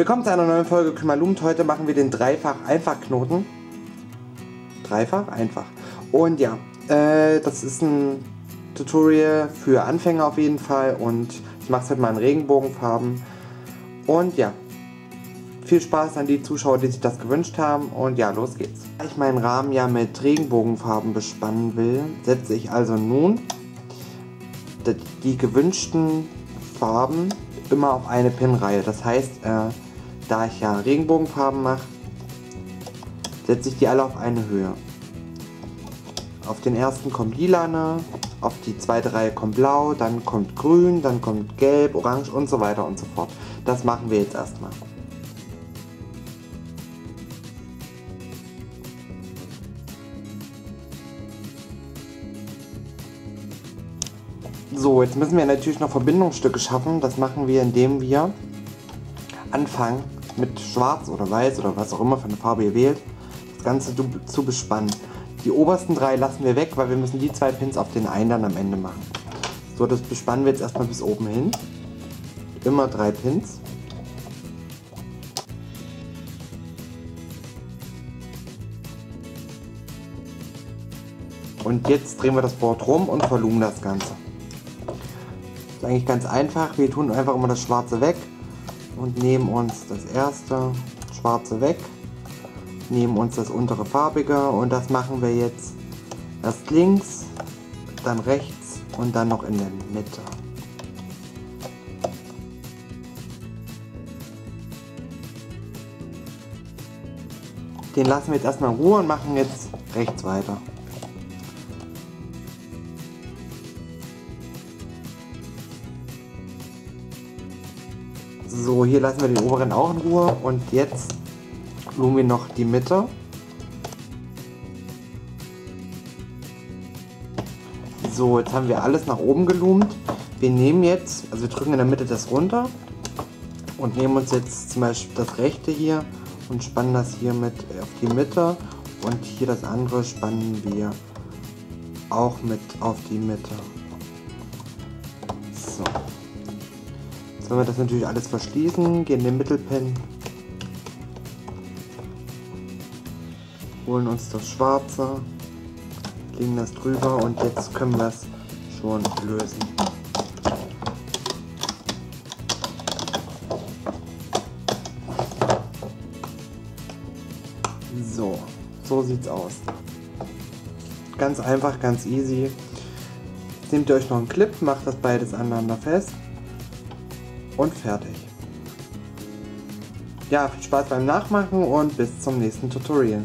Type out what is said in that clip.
Willkommen zu einer neuen Folge Kümmernlumt. Heute machen wir den Dreifach-Einfach-Knoten. Dreifach? Einfach. Und ja, äh, das ist ein Tutorial für Anfänger auf jeden Fall und ich mache es heute mal in Regenbogenfarben. Und ja, viel Spaß an die Zuschauer, die sich das gewünscht haben und ja, los geht's. Da ich meinen Rahmen ja mit Regenbogenfarben bespannen will, setze ich also nun die gewünschten Farben immer auf eine Pinreihe. Das heißt, äh, da ich ja Regenbogenfarben mache, setze ich die alle auf eine Höhe. Auf den ersten kommt lilane, auf die zweite Reihe kommt blau, dann kommt grün, dann kommt gelb, orange und so weiter und so fort. Das machen wir jetzt erstmal. So, jetzt müssen wir natürlich noch Verbindungsstücke schaffen. Das machen wir, indem wir anfangen mit Schwarz oder Weiß oder was auch immer für eine Farbe ihr wählt, das Ganze zu bespannen. Die obersten drei lassen wir weg, weil wir müssen die zwei Pins auf den einen dann am Ende machen. So, das bespannen wir jetzt erstmal bis oben hin. Immer drei Pins. Und jetzt drehen wir das Board rum und verlumen das Ganze. Ist eigentlich ganz einfach. Wir tun einfach immer das Schwarze weg und nehmen uns das erste Schwarze weg. Nehmen uns das untere farbige und das machen wir jetzt erst links, dann rechts und dann noch in der Mitte. Den lassen wir jetzt erstmal in Ruhe und machen jetzt rechts weiter. So, hier lassen wir den oberen auch in Ruhe und jetzt blumen wir noch die Mitte. So, jetzt haben wir alles nach oben gelumt. Wir nehmen jetzt, also wir drücken in der Mitte das runter und nehmen uns jetzt zum Beispiel das rechte hier und spannen das hier mit auf die Mitte und hier das andere spannen wir auch mit auf die Mitte. Sollen wir das natürlich alles verschließen, gehen in den Mittelpin, holen uns das Schwarze, legen das drüber und jetzt können wir es schon lösen. So, so sieht's aus. Ganz einfach, ganz easy. Nehmt ihr euch noch einen Clip, macht das beides aneinander fest und fertig. Ja, viel Spaß beim Nachmachen und bis zum nächsten Tutorial.